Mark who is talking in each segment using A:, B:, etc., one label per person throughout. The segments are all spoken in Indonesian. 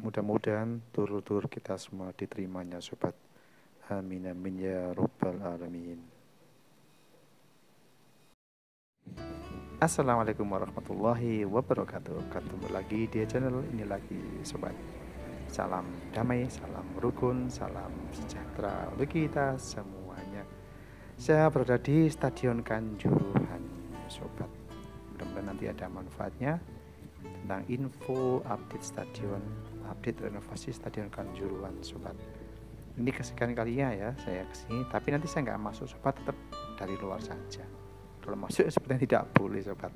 A: mudah-mudahan tur-tur kita semua diterimanya sobat. Amin amin ya rabbal alamin. Assalamualaikum warahmatullahi wabarakatuh. Ketemu lagi di channel ini lagi sobat. Salam damai, salam rukun, salam sejahtera untuk kita semuanya. Saya berada di Stadion Kanjuruhan sobat. Mudah-mudahan nanti ada manfaatnya. Tentang info update stadion Update renovasi Stadion Kanjuruhan sobat. Ini kesekian kalinya ya saya ke sini Tapi nanti saya nggak masuk sobat tetap dari luar saja. Kalau masuk sepertinya tidak boleh sobat.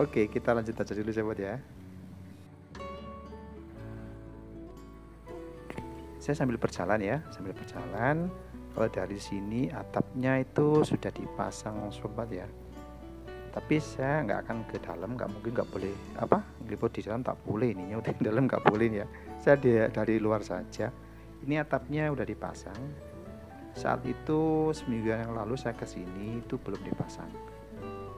A: Oke kita lanjut aja dulu sobat ya. Saya sambil berjalan ya sambil berjalan. Kalau dari sini atapnya itu sudah dipasang sobat ya tapi saya nggak akan ke dalam nggak mungkin nggak boleh apa ngeliput di dalam tak boleh ininya udah di dalam nggak boleh ya. Saya dari luar saja. Ini atapnya udah dipasang. Saat itu seminggu yang lalu saya ke sini itu belum dipasang.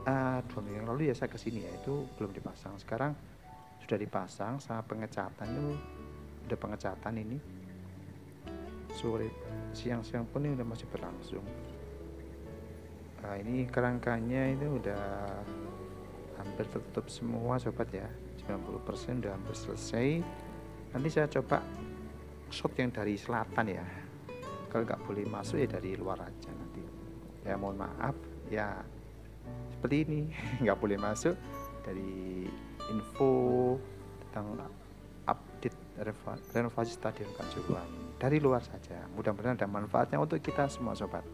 A: Uh, dua minggu yang lalu ya saya ke sini ya itu belum dipasang. Sekarang sudah dipasang sama pengecatan itu udah pengecatan ini. Sore siang-siang pun ini udah masih berlangsung nah ini kerangkanya itu udah hampir tertutup semua sobat ya. 90% udah hampir selesai. Nanti saya coba shot yang dari selatan ya. Kalau nggak boleh masuk ya dari luar aja nanti. Ya mohon maaf. Ya seperti ini. Nggak boleh masuk. Dari info tentang update renovasi stadion Kanjuruhan. Dari luar saja. Mudah-mudahan ada manfaatnya untuk kita semua sobat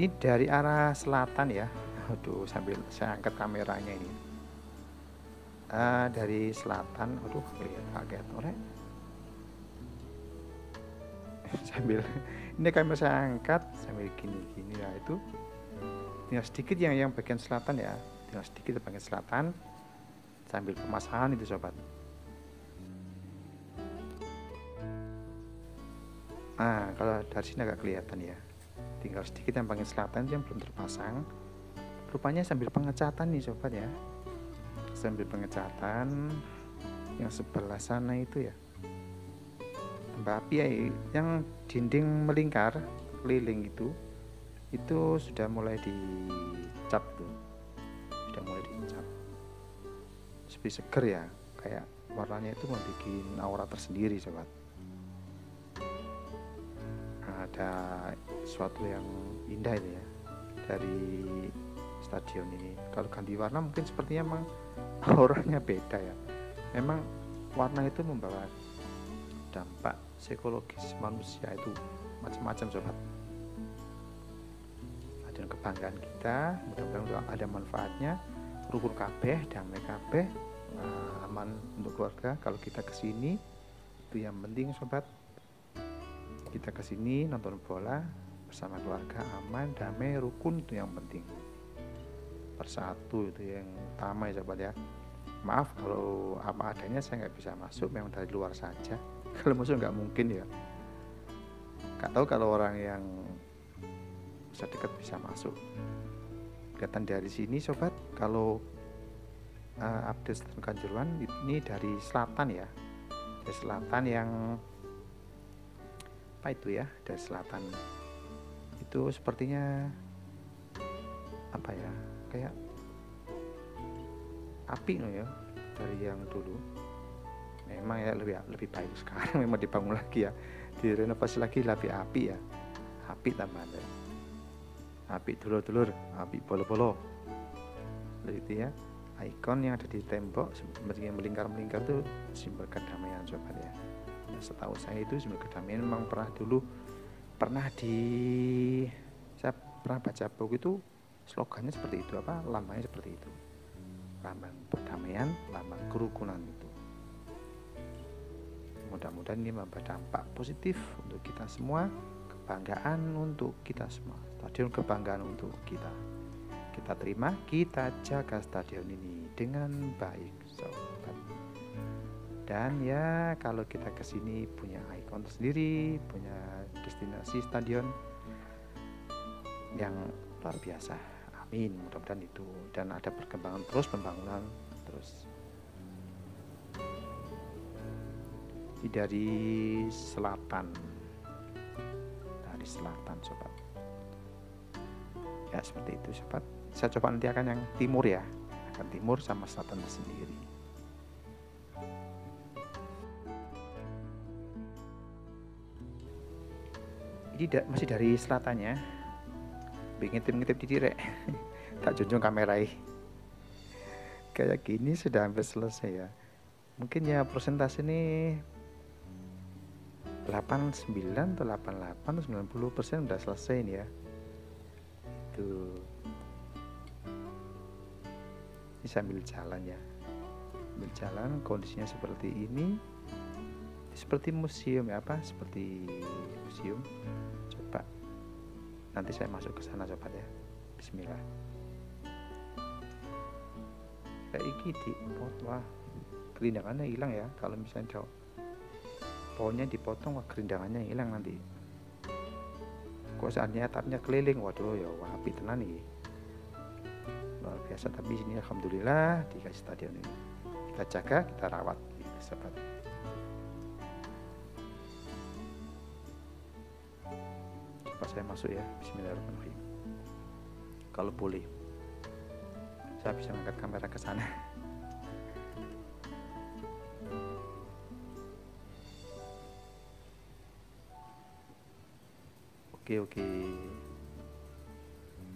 A: ini dari arah selatan ya. Aduh sambil saya angkat kameranya ini. Uh, dari selatan. Aduh kaget. Oleh. Sambil ini kami saya angkat sambil gini-gini ya itu. Tinggal sedikit yang yang bagian selatan ya. Tinggal sedikit di bagian selatan. Sambil pemasangan itu sobat. Nah kalau dari sini agak kelihatan ya tinggal sedikit yang bagian selatan yang belum terpasang. Rupanya sambil pengecatan nih sobat ya. Sambil pengecatan yang sebelah sana itu ya. Tambah api ya yang dinding melingkar keliling itu itu sudah mulai dicap tuh sudah mulai dicap. Sepi seger ya. Kayak warnanya itu membuat aura tersendiri sobat ada sesuatu yang indah itu ya dari stadion ini. Kalau ganti warna mungkin sepertinya memang auranya beda ya. Memang warna itu membawa dampak psikologis manusia itu macam-macam sobat. Ada kebanggaan kita mudah-mudahan ada manfaatnya. Rukun kabeh damai kabeh aman untuk keluarga. Kalau kita ke sini itu yang penting sobat kita ke sini nonton bola bersama keluarga aman damai rukun itu yang penting. Persatu itu yang utama ya sobat ya. Maaf kalau apa adanya saya nggak bisa masuk memang dari luar saja. Kalau masuk nggak mungkin ya. Nggak tahu kalau orang yang bisa dekat bisa masuk. Kelihatan dari sini sobat kalau uh, update Kanjuruhan ini dari selatan ya. Dari selatan yang apa itu ya dari selatan. Itu sepertinya apa ya kayak api no ya dari yang dulu. Memang ya lebih lebih baik sekarang memang dibangun lagi ya direnovasi lagi lebih api ya. Api tambah ada. Api dulur-dulur api bolo-bolo. Itu ya ikon yang ada di tembok seperti yang melingkar-melingkar itu simbol kedamaian sobat ya setahu saya itu simbol kedamaian memang pernah dulu pernah di saya pernah baca buku itu slogannya seperti itu apa lambangnya seperti itu. Lambang perdamaian lambang kerukunan itu. Mudah-mudahan ini membawa dampak positif untuk kita semua kebanggaan untuk kita semua stadion kebanggaan untuk kita. Kita terima kita jaga stadion ini dengan baik. Sobat dan ya kalau kita ke sini punya ikon sendiri punya destinasi stadion yang luar biasa. Amin mudah-mudahan itu. Dan ada perkembangan terus pembangunan terus. Dari selatan. Dari selatan sobat. Ya seperti itu sobat. Saya coba nanti akan yang timur ya. Akan timur sama selatan sendiri ini da masih dari selatannya ngintip-ngintip di direk. Tak junjung kamera kayak gini sudah hampir selesai ya. Mungkin ya persentase ini 89 atau 88 atau 90 persen udah selesai nih ya. Itu. Ini sambil jalan ya. Sambil jalan kondisinya seperti ini seperti museum ya apa? Seperti museum. Coba. Nanti saya masuk ke sana coba ya. Bismillah. Kayak iki di wah. Kerindangannya hilang ya kalau misalnya jauh pohonnya dipotong wah kerindangannya hilang nanti. Kok seandainya atapnya keliling? Waduh ya wah api tenan nih luar biasa tapi sini alhamdulillah dikasih stadion ini. Kita jaga kita rawat gitu, sahabat coba saya masuk ya Bismillahirrahmanirrahim. Kalau boleh saya bisa angkat kamera ke sana. Oke oke.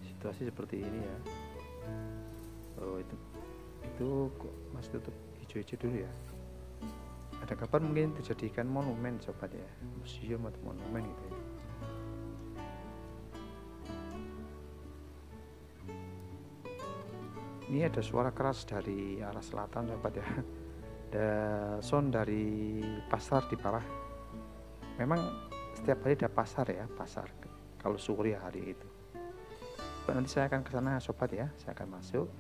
A: Situasi seperti ini ya. Oh itu itu kok masih tutup hijau-hijau dulu ya? Ada kapan mungkin dijadikan monumen sobat ya. Museum atau monumen gitu ya ini ada suara keras dari arah selatan sobat ya. Ada sound dari pasar di bawah. Memang setiap hari ada pasar ya pasar. Kalau sore hari itu. Nanti saya akan ke sana sobat ya. Saya akan masuk.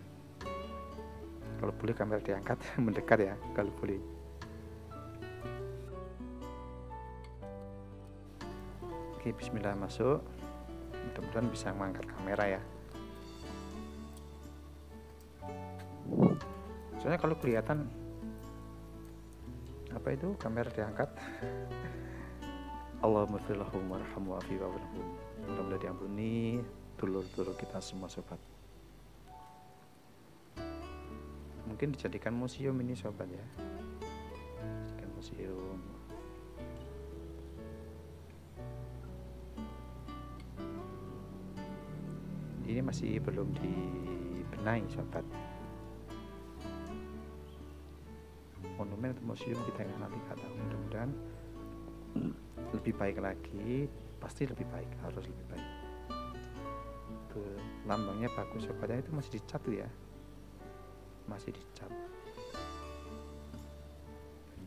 A: Kalau boleh kamera diangkat mendekat ya kalau boleh. Oke bismillah masuk. Mudah-mudahan bisa mengangkat kamera ya soalnya kalau kelihatan apa itu kamera diangkat. Allahumma firlahum warham wa'afi wa'afirahum mudah-mudahan diampuni dulur-dulur kita semua sobat. Mungkin dijadikan museum ini sobat ya. Dijadikan museum. Ini masih belum dibenahi sobat monumen atau museum kita yang nanti kata mudah-mudahan lebih baik lagi pasti lebih baik harus lebih baik. Tuh lambangnya bagus sobatnya itu masih dicat ya? Masih dicat.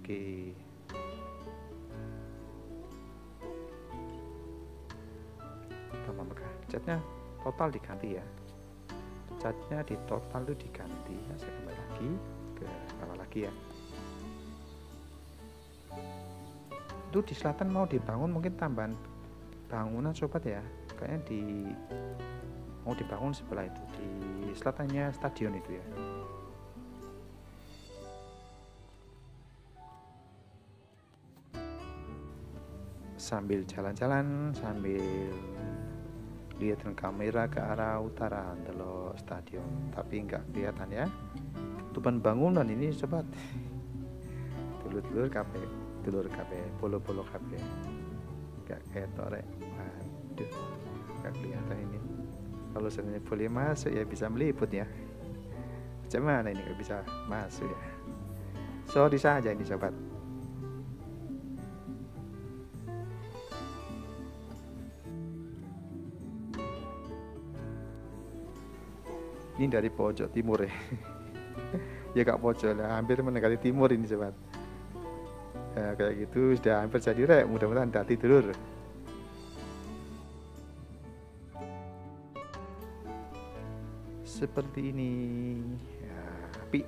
A: Oke. Tambah megah. Catnya total diganti ya? Catnya di total itu diganti. Ya saya kembali lagi ke bawah lagi ya itu di selatan mau dibangun mungkin tambahan bangunan sobat ya. Kayaknya di mau dibangun sebelah itu di selatannya stadion itu ya. Sambil jalan-jalan sambil lihat kamera ke arah utara delok stadion. Tapi enggak kelihatan ya. Tutupan bangunan ini sobat dulur-dulur kafe dulur kafe polo-polo kafe gak kayak torek waduh gak kelihatan ini. Kalau seandainya boleh masuk ya bisa meliput ya. Macam ini gak bisa masuk ya? Sorry saja ini sobat. Ini dari pojok timur ya. Ya kak pojok lah hampir mendekati timur ini sobat ya, kayak gitu sudah hampir jadi rek. Mudah-mudahan dati dulur seperti ini. Ya api.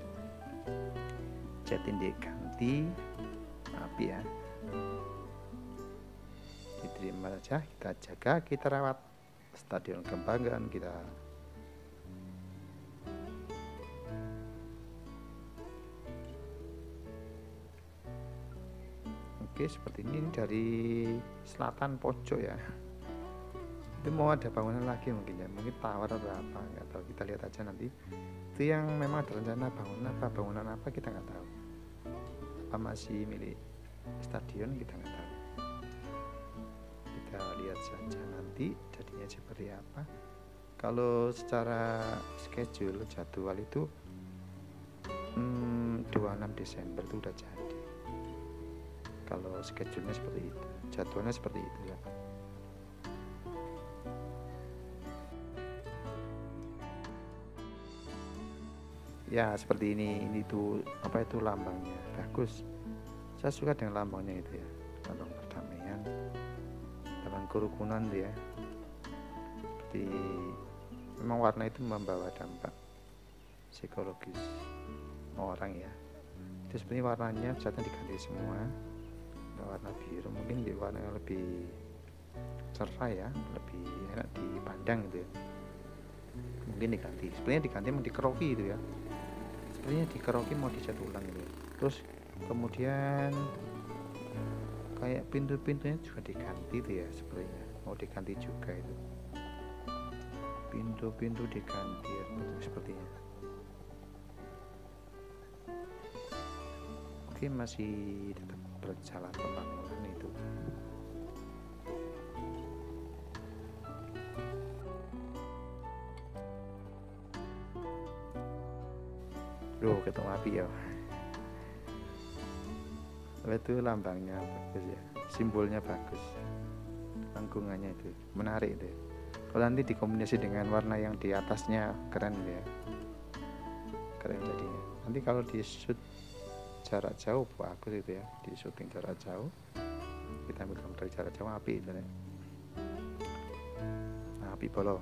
A: Jatin diganti api ya. Diterima saja kita jaga kita rawat. Stadion Kembangan kita Oke seperti ini dari selatan pojok ya. Itu mau ada bangunan lagi mungkin ya. Mungkin tower atau apa nggak tahu. Kita lihat aja nanti. Itu yang memang ada rencana bangunan apa bangunan apa kita nggak tahu. Apa masih milik stadion kita nggak tahu. Kita lihat saja nanti jadinya seperti apa. Kalau secara schedule jadwal itu hmm, 26 Desember itu udah jadi kalau schedule-nya seperti itu jadwalnya seperti itu ya. Ya seperti ini ini tuh apa itu lambangnya? Bagus. Saya suka dengan lambangnya itu ya. Lambang perdamaian. Lambang kerukunan dia. Seperti memang warna itu membawa dampak psikologis orang ya. Itu sebenarnya warnanya catnya diganti semua warna biru mungkin di warna yang lebih cerah ya lebih enak dipandang gitu ya. Mungkin diganti sebenarnya diganti mau dikeroki itu ya. Sebenarnya dikeroki mau dicat ulang gitu terus kemudian kayak pintu-pintunya juga diganti itu ya sebenarnya. Mau diganti juga itu. Pintu-pintu diganti ya, sepertinya oke masih tetap berjalan pembangunan itu Duh, ketemu api ya. Itu lambangnya bagus ya, simbolnya bagus, lengkungannya itu menarik itu. Kalau nanti dikombinasi dengan warna yang di atasnya keren ya, keren jadinya. Nanti kalau di shoot jarak jauh bagus itu ya di syuting jarak jauh. Kita ambil gambar dari jarak jauh api itu nah, api bolo.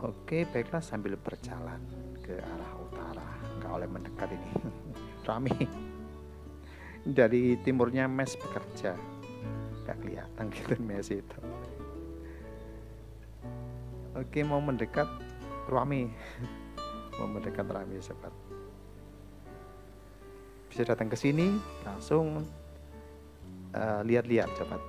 A: Oke baiklah sambil berjalan ke arah utara. Nggak oleh mendekat ini. Rame. Dari timurnya mes bekerja. Nggak kelihatan gitu mes itu. Oke mau mendekat mau mendekat rame sobat bisa datang ke sini langsung uh, lihat-lihat sobat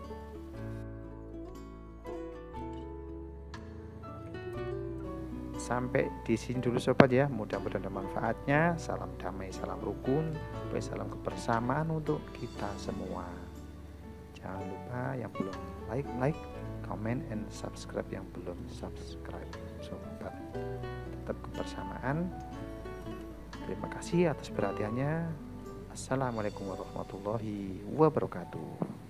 A: sampai di sini dulu sobat ya. Mudah-mudahan ada manfaatnya. Salam damai salam rukun salam kebersamaan untuk kita semua. Jangan lupa yang belum like like comment and subscribe yang belum subscribe. Sobat tetap kebersamaan. Terima kasih atas perhatiannya. Assalamualaikum warahmatullahi wabarakatuh